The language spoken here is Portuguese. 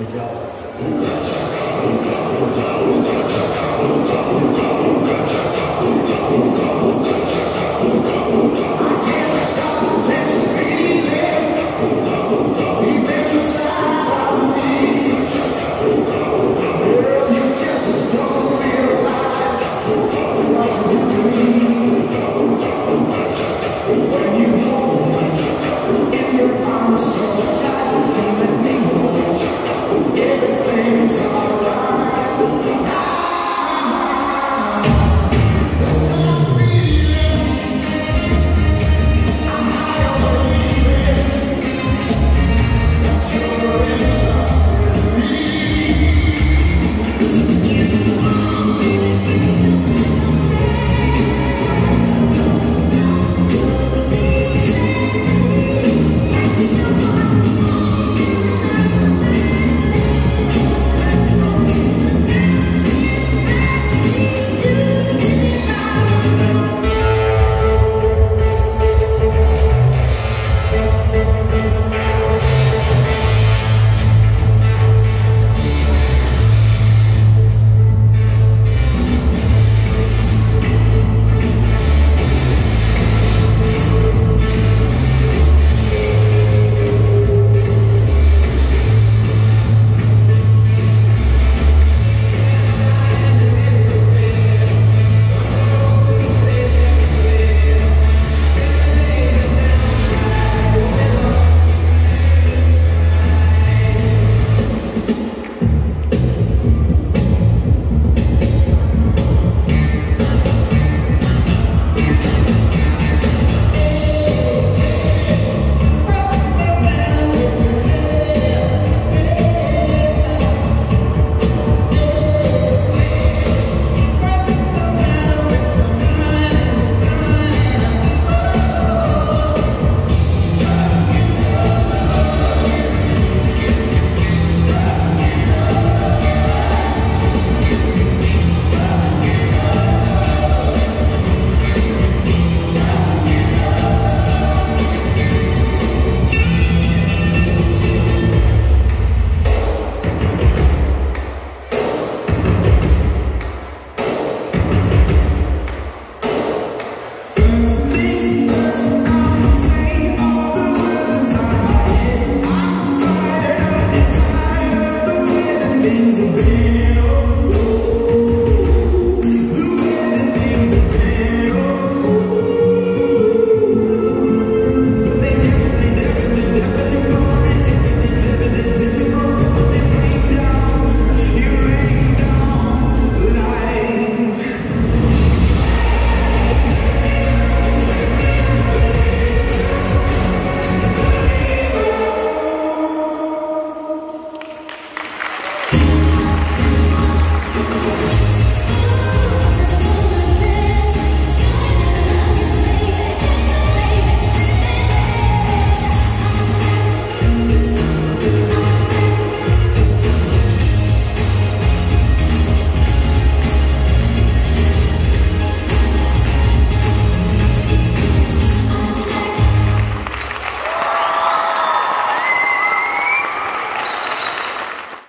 Uga, uga, uga, uga, uga.